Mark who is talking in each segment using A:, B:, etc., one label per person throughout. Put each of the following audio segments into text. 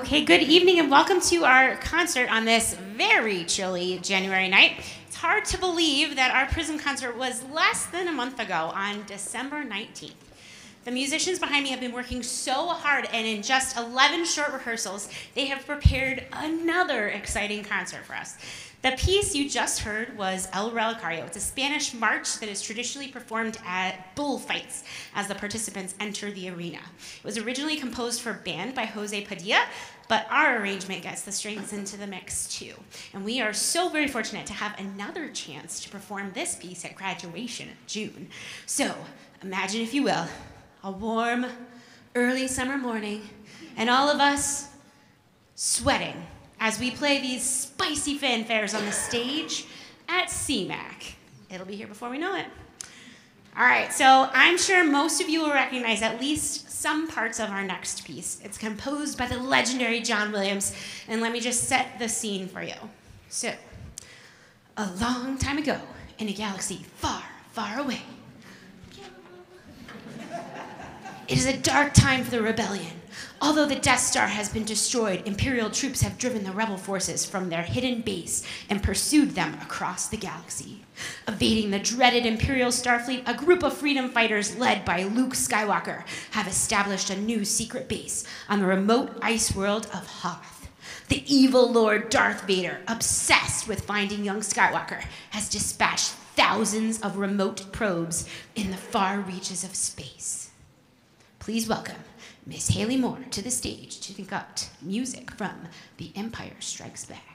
A: Okay, good evening and welcome to our concert on this very chilly January night. It's hard to believe that our Prism concert was less than a month ago on December 19th. The musicians behind me have been working so hard, and in just 11 short rehearsals, they have prepared another exciting concert for us. The piece you just heard was El Relicario. It's a Spanish march that is traditionally performed at bullfights as the participants enter the arena. It was originally composed for band by Jose Padilla, but our arrangement gets the strings into the mix too. And we are so very fortunate to have another chance to perform this piece at graduation in June. So imagine, if you will, a warm, early summer morning, and all of us sweating as we play these spicy fanfares on the stage at CMAC. It'll be here before we know it. All right, so I'm sure most of you will recognize at least some parts of our next piece. It's composed by the legendary John Williams, and let me just set the scene for you. So, a long time ago, in a galaxy far, far away, it is a dark time for the rebellion. Although the Death Star has been destroyed, Imperial troops have driven the rebel forces from their hidden base and pursued them across the galaxy. Evading the dreaded Imperial Starfleet, a group of freedom fighters led by Luke Skywalker have established a new secret base on the remote ice world of Hoth. The evil Lord Darth Vader, obsessed with finding young Skywalker, has dispatched thousands of remote probes in the far reaches of space. Please welcome Miss Haley Moore to the stage to conduct music from The Empire Strikes Back.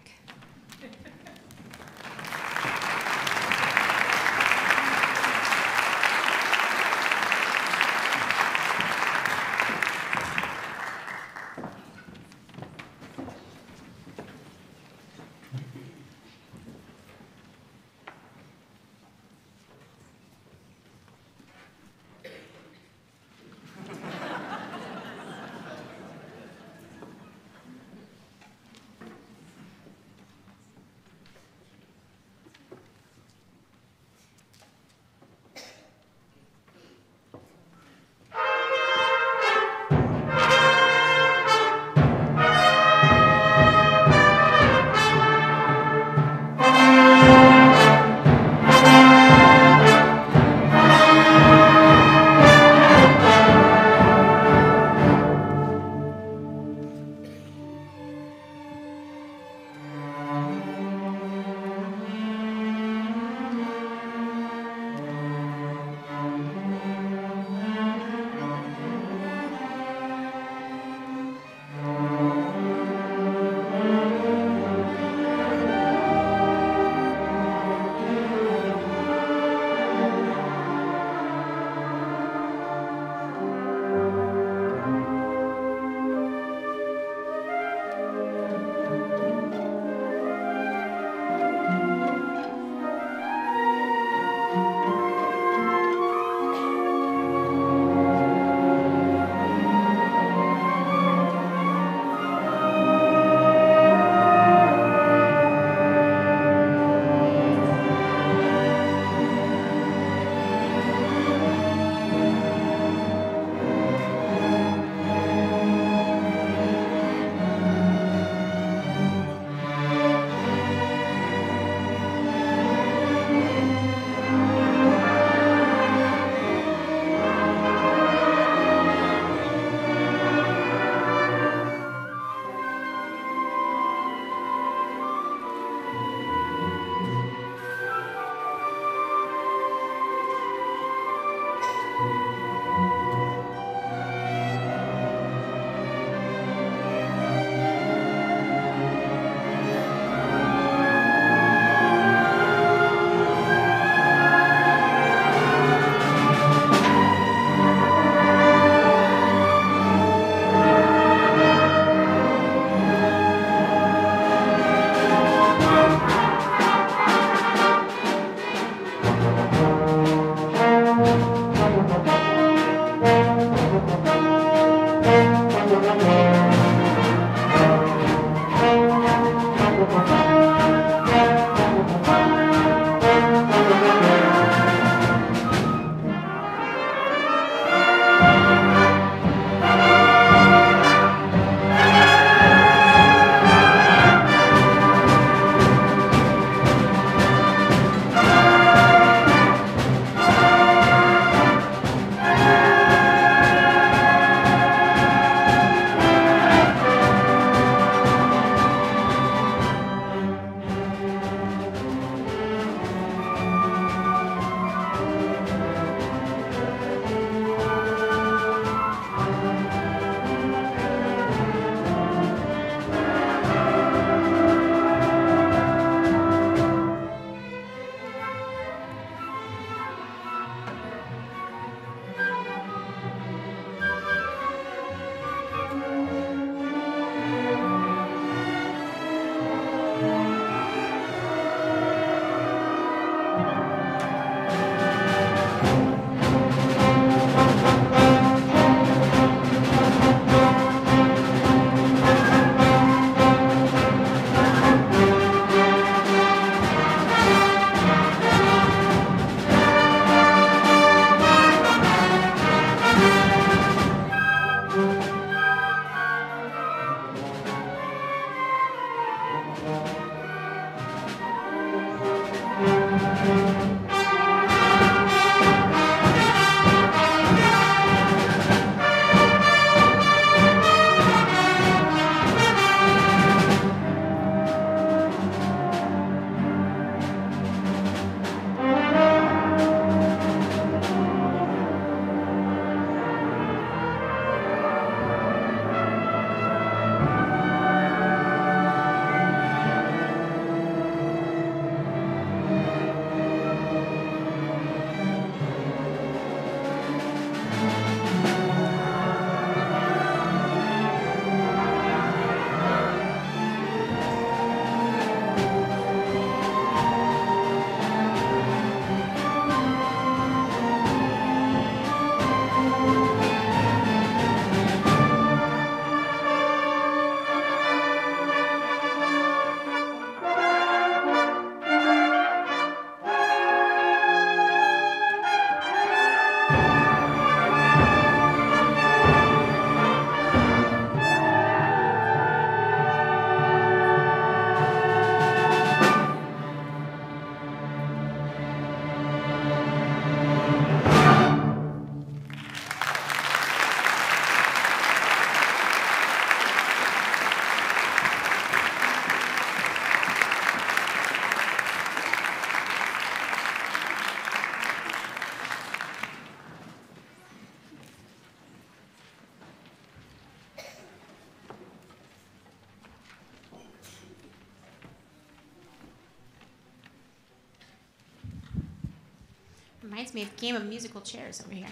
A: Reminds me of game of musical chairs over here.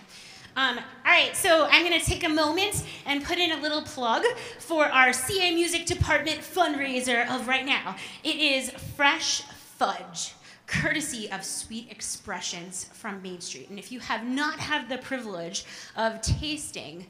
A: Um, all right, so I'm going to take a moment and put in a little plug for our CA Music Department fundraiser of right now. It is Fresh Fudge courtesy of Sweet Expressions from Main Street. And if you have not had the privilege of tasting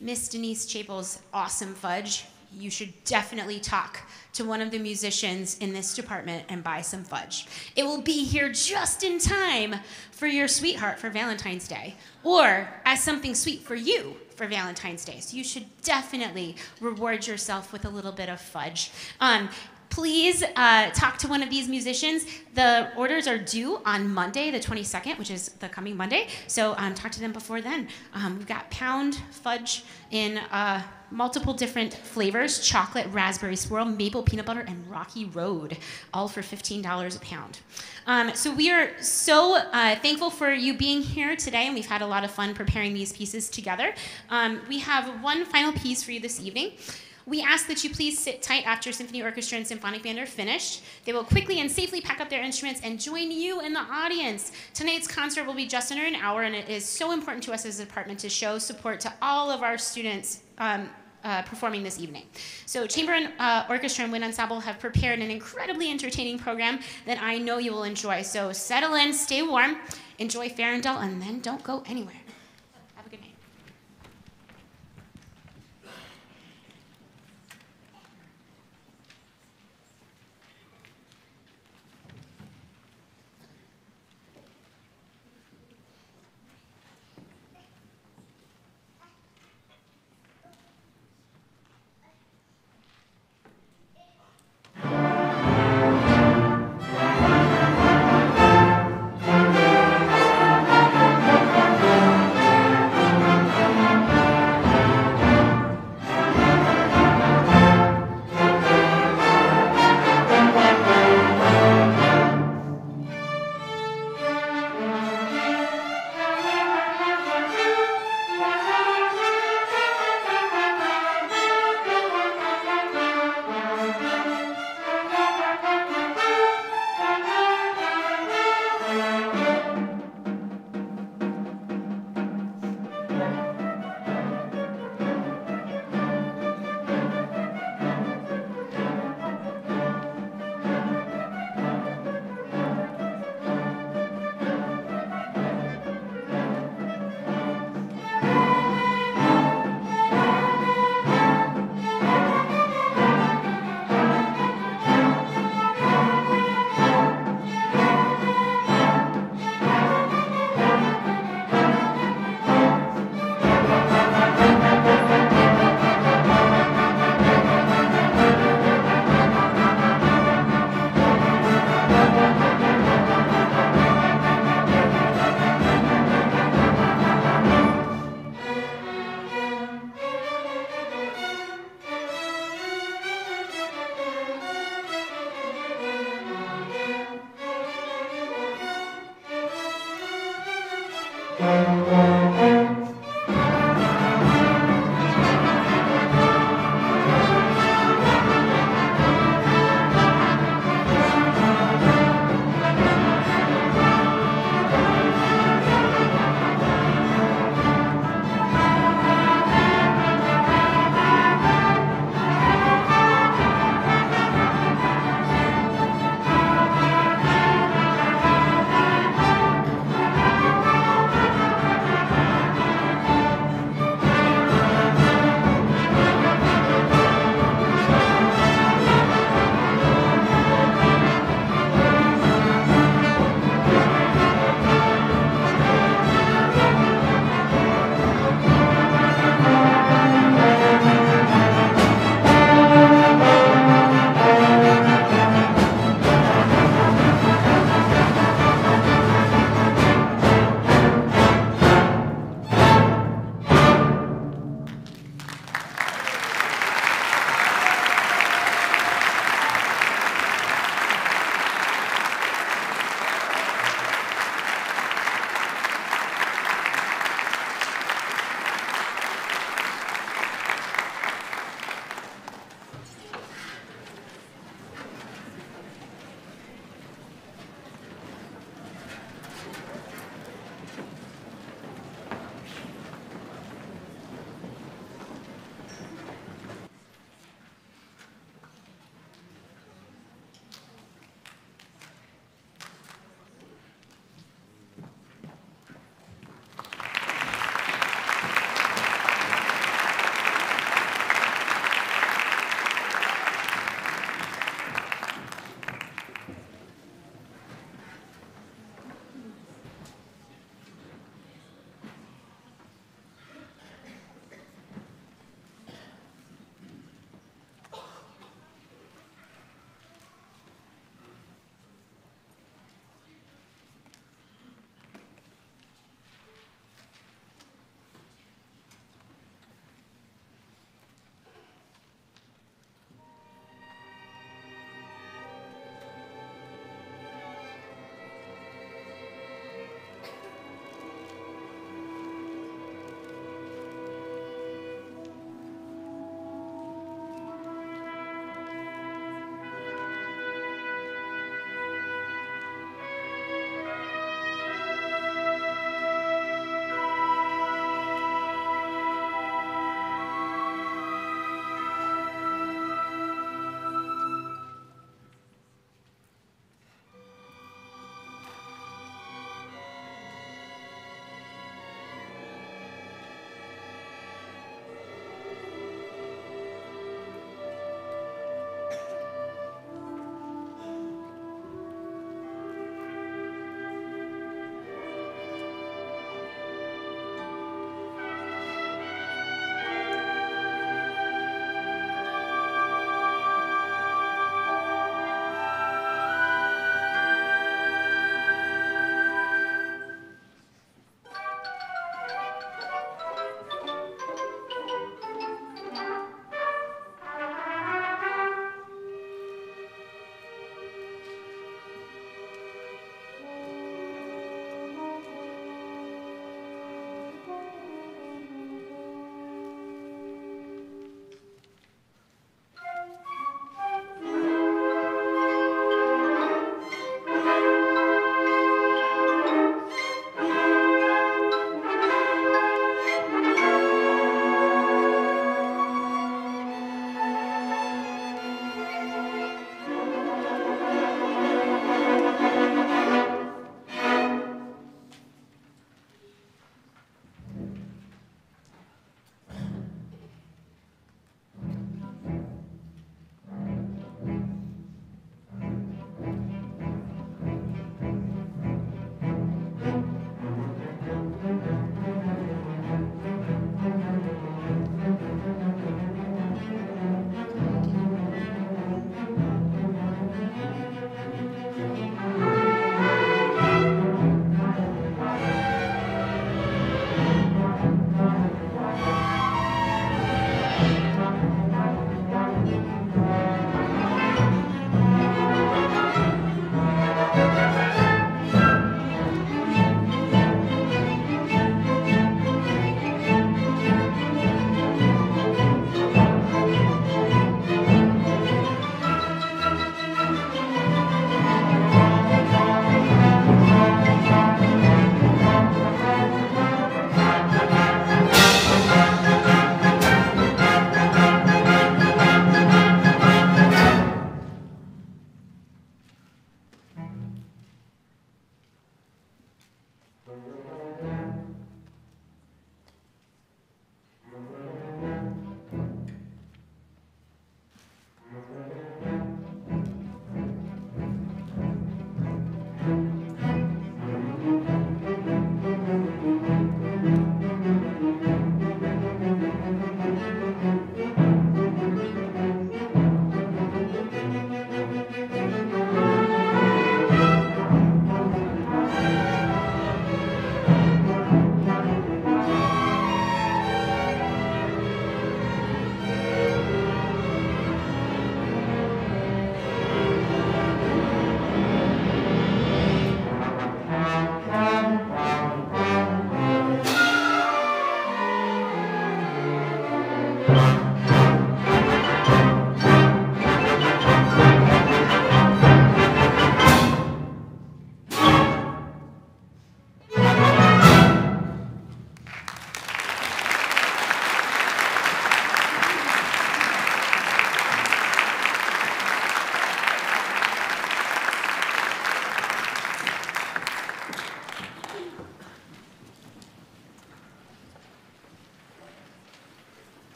A: Miss Denise Chapel's awesome fudge, you should definitely talk to one of the musicians in this department and buy some fudge. It will be here just in time for your sweetheart for Valentine's Day, or as something sweet for you for Valentine's Day. So you should definitely reward yourself with a little bit of fudge. Um, please uh, talk to one of these musicians. The orders are due on Monday, the 22nd, which is the coming Monday. So um, talk to them before then. Um, we've got pound fudge in uh, multiple different flavors chocolate, raspberry swirl, maple peanut butter, and rocky road, all for $15 a pound. Um, so we are so uh, thankful for you being here today, and we've had a lot of fun preparing these pieces together. Um, we have one final piece for you this evening. We ask that you please sit tight after Symphony Orchestra and Symphonic Band are finished. They will quickly and safely pack up their instruments and join you in the audience. Tonight's concert will be just under an hour, and it is so important to us as a department to show support to all of our students um, uh, performing this evening. So Chamber and, uh, Orchestra and Wind Ensemble have prepared an incredibly entertaining program that I know you will enjoy. So settle in, stay warm, enjoy Farandole, and then don't go anywhere.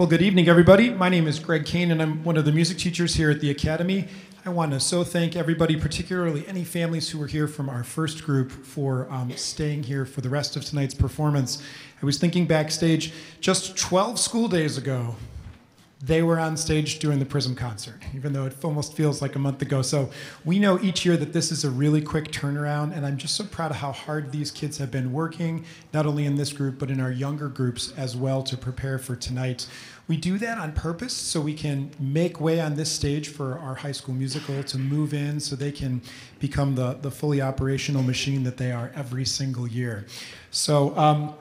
B: Well, good evening, everybody. My name is Greg Kane, and I'm one of the music teachers here at the Academy. I want to so thank everybody, particularly any families who were here from our first group, for um, staying here for the rest of tonight's performance. I was thinking backstage, just 12 school days ago, they were on stage doing the Prism concert, even though it almost feels like a month ago. So we know each year that this is a really quick turnaround, and I'm just so proud of how hard these kids have been working, not only in this group, but in our younger groups as well to prepare for tonight. We do that on purpose so we can make way on this stage for our high school musical to move in so they can become the, the fully operational machine that they are every single year. So, um,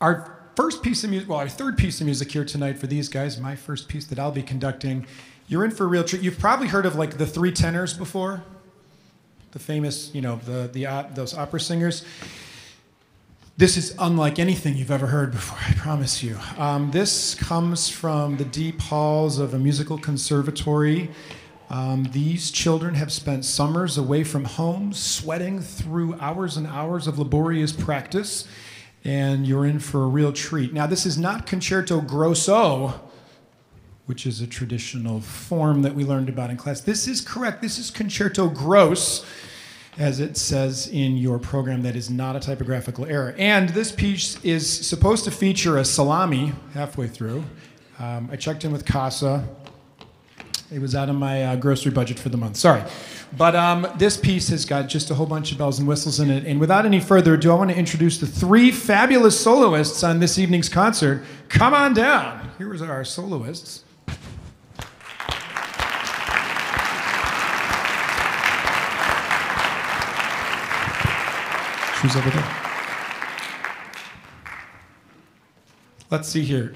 B: our first piece of music, well, our third piece of music here tonight for these guys, my first piece that I'll be conducting. You're in for a real treat. You've probably heard of like the three tenors before, the famous, you know, the, the uh, those opera singers. This is unlike anything you've ever heard before, I promise you. Um, this comes from the deep halls of a musical conservatory. Um, these children have spent summers away from home, sweating through hours and hours of laborious practice and you're in for a real treat. Now, this is not concerto grosso, which is a traditional form that we learned about in class. This is correct. This is concerto gross, as it says in your program, that is not a typographical error. And this piece is supposed to feature a salami halfway through. Um, I checked in with CASA. It was out of my uh, grocery budget for the month. Sorry. But um, this piece has got just a whole bunch of bells and whistles in it. And without any further ado, I want to introduce the three fabulous soloists on this evening's concert. Come on down. Here are our soloists. Who's over there? Let's see here.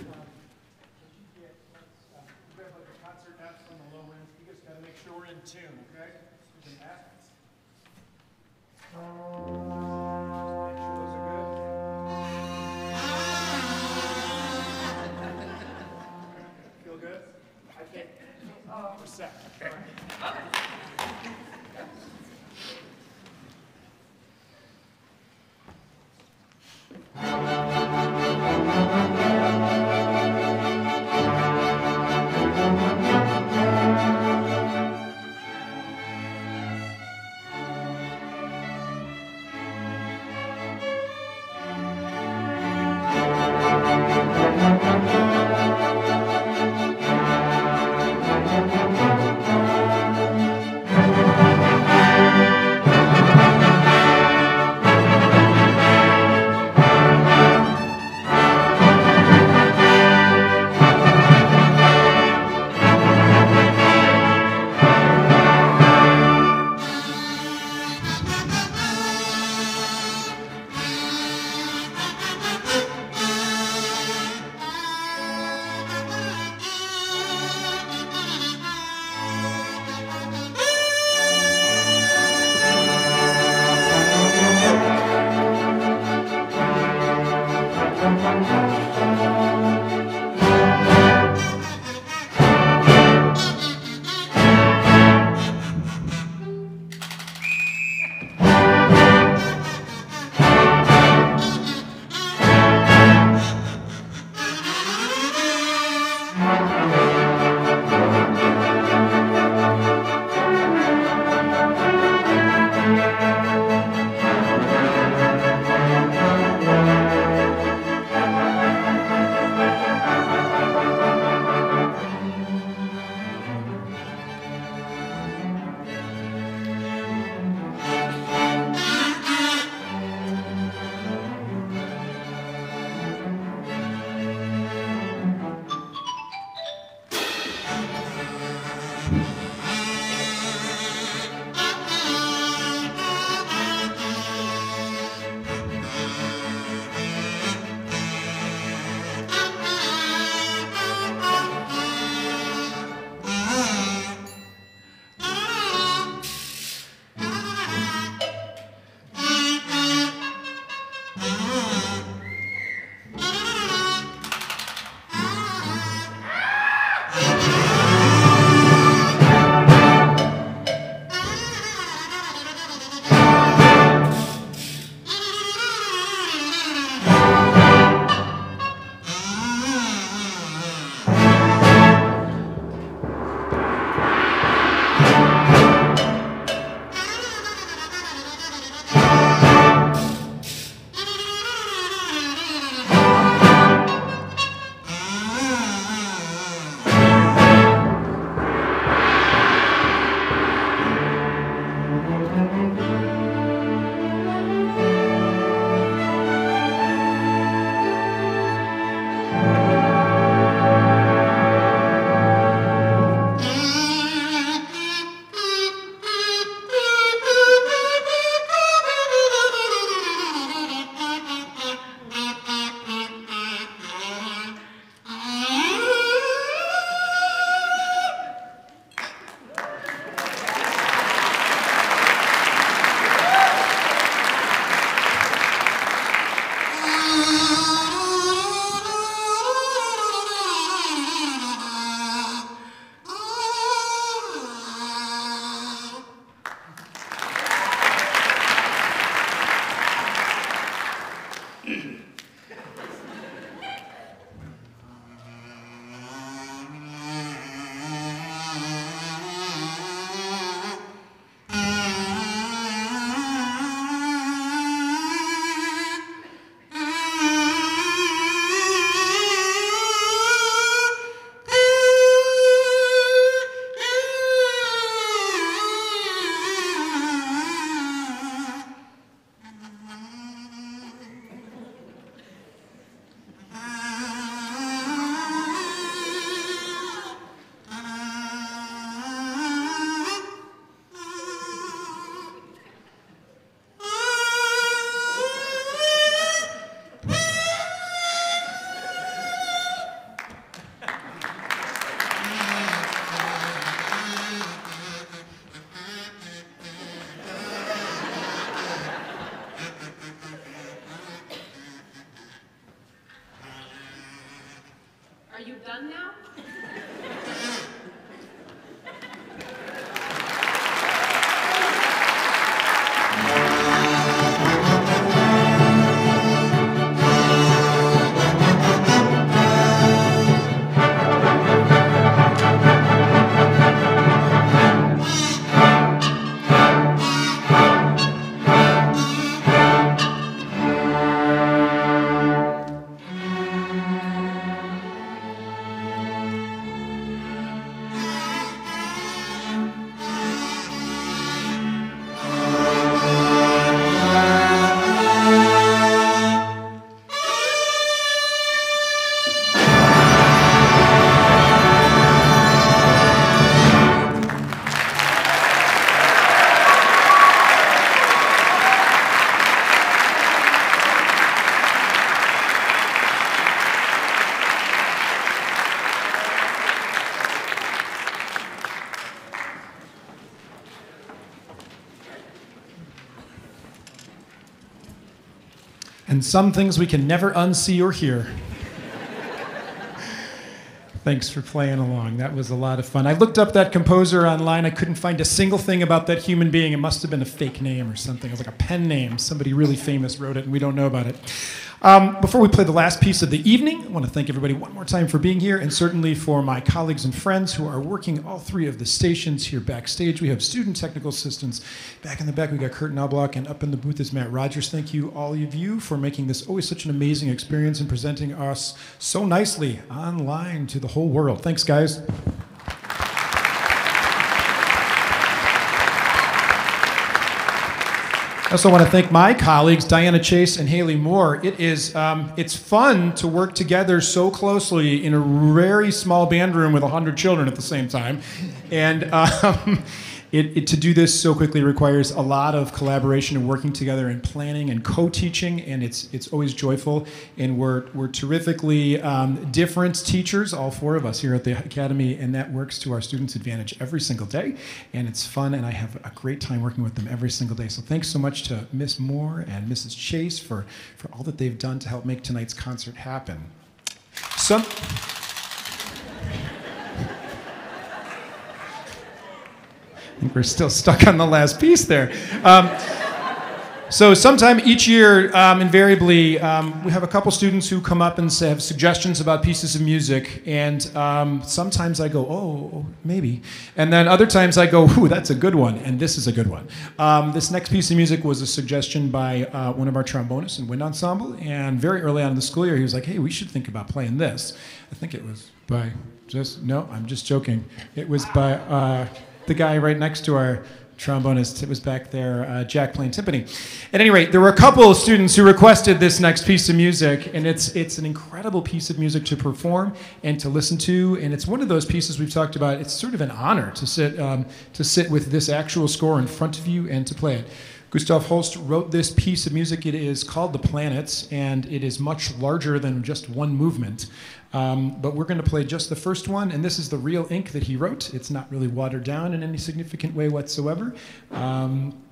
B: And some things we can never unsee or hear. Thanks for playing along. That was a lot of fun. I looked up that composer online. I couldn't find a single thing about that human being. It must have been a fake name or something. It was like a pen name. Somebody really famous wrote it, and we don't know about it. Um, before we play the last piece of the evening, I want to thank everybody one more time for being here, and certainly for my colleagues and friends who are working all three of the stations here backstage. We have student technical assistants. Back in the back, we got Kurt Knobloch, and up in the booth is Matt Rogers. Thank you, all of you, for making this always such an amazing experience and presenting us so nicely online to the whole world. Thanks, guys. I also want to thank my colleagues, Diana Chase and Haley Moore. It is um, it's fun to work together so closely in a very small band room with 100 children at the same time. And um, it, it, to do this so quickly requires a lot of collaboration and working together and planning and co-teaching, and it's it's always joyful. And we're we're terrifically um, different teachers, all four of us here at the academy, and that works to our students' advantage every single day. And it's fun, and I have a great time working with them every single day. So thanks so much to Miss Moore and Mrs. Chase for for all that they've done to help make tonight's concert happen. Some. Think we're still stuck on the last piece there. Um, so sometime each year, um, invariably, um, we have a couple students who come up and have suggestions about pieces of music, and um, sometimes I go, oh, maybe, and then other times I go, ooh, that's a good one, and this is a good one. Um, this next piece of music was a suggestion by uh, one of our trombonists and wind ensemble, and very early on in the school year, he was like, hey, we should think about playing this. I think it was by just no, I'm just joking. It was by. Uh, the guy right next to our trombonist it was back there, uh, Jack playing timpani. At any rate, there were a couple of students who requested this next piece of music, and it's it's an incredible piece of music to perform and to listen to, and it's one of those pieces we've talked about. It's sort of an honor to sit um, to sit with this actual score in front of you and to play it. Gustav Holst wrote this piece of music. It is called The Planets, and it is much larger than just one movement. Um, but we're going to play just the first one, and this is the real ink that he wrote. It's not really watered down in any significant way whatsoever. Um,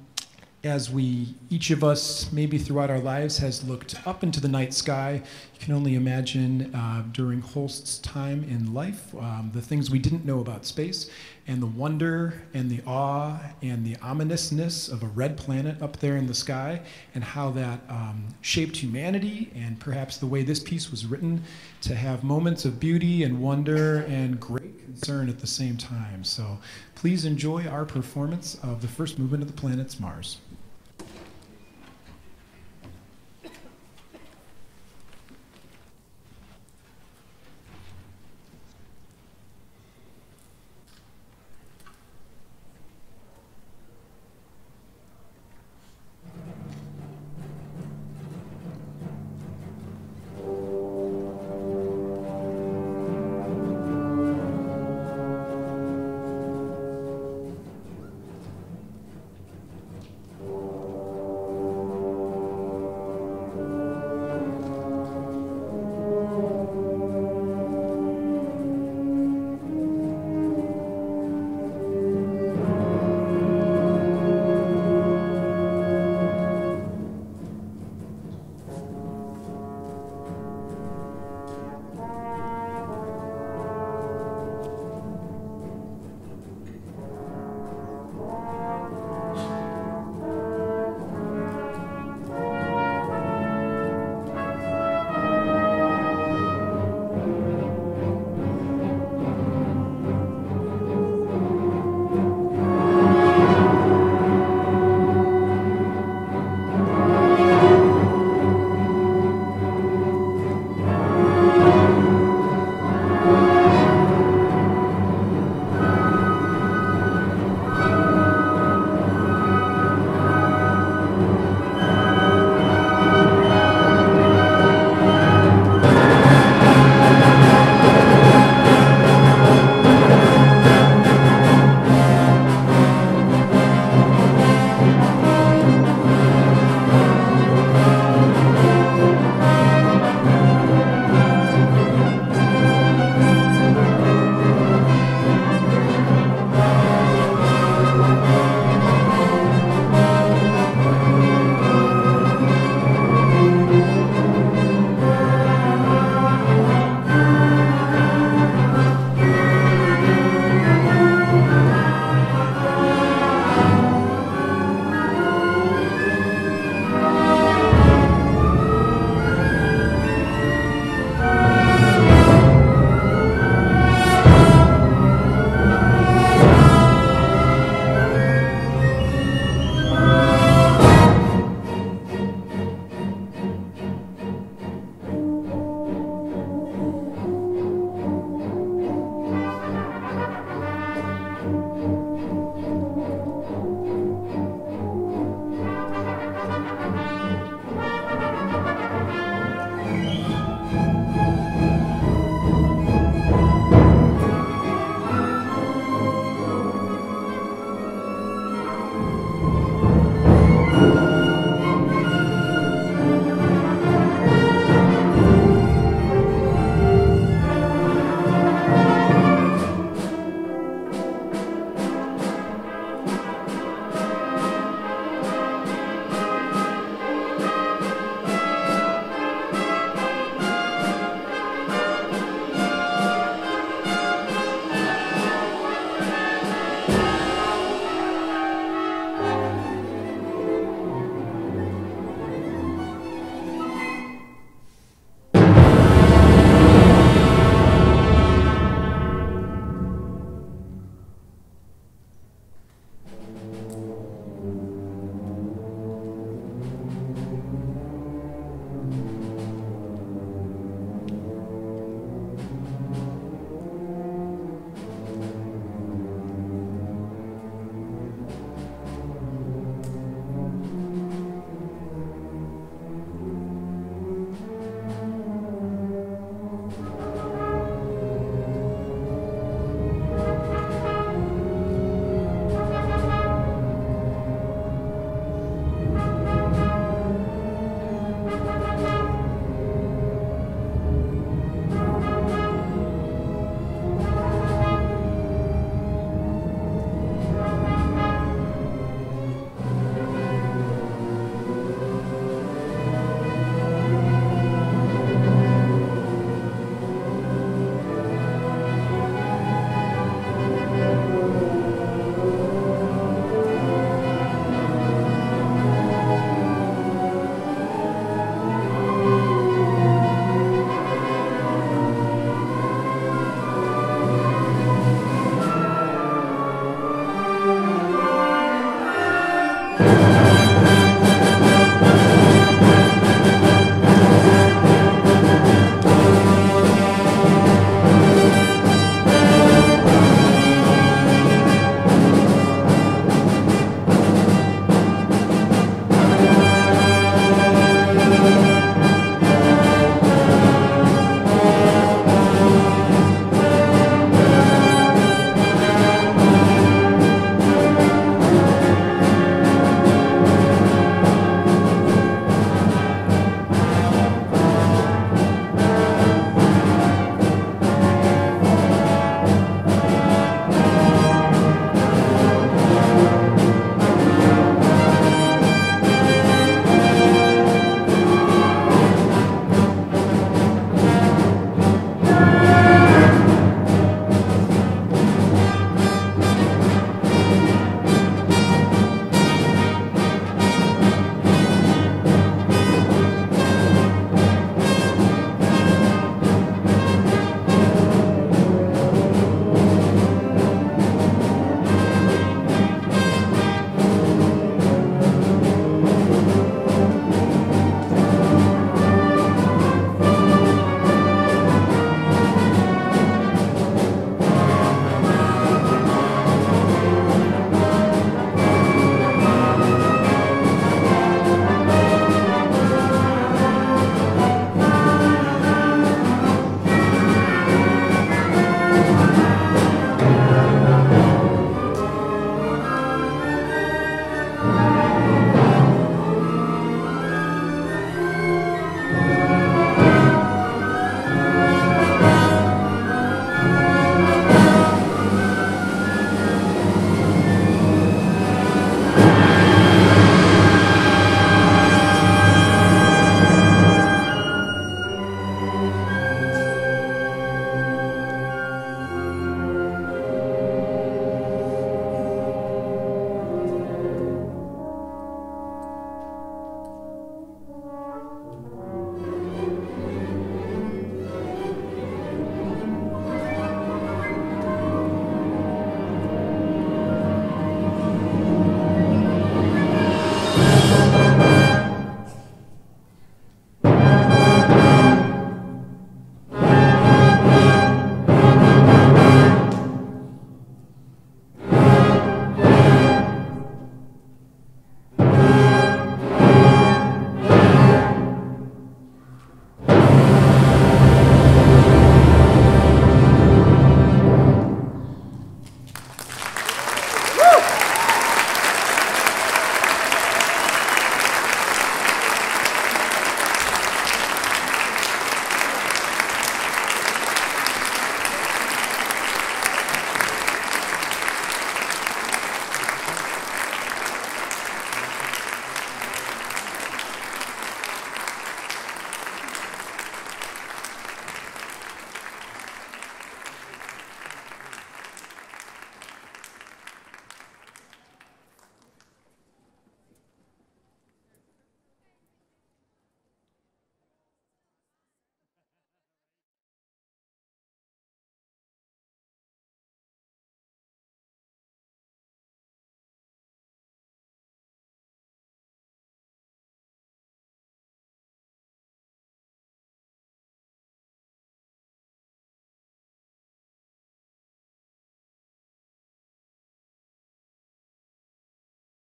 B: as we, each of us, maybe throughout our lives, has looked up into the night sky, you can only imagine uh, during Holst's time in life um, the things we didn't know about space and the wonder and the awe and the ominousness of a red planet up there in the sky and how that um, shaped humanity and perhaps the way this piece was written to have moments of beauty and wonder and great concern at the same time. So please enjoy our performance of the first movement of the planet's Mars.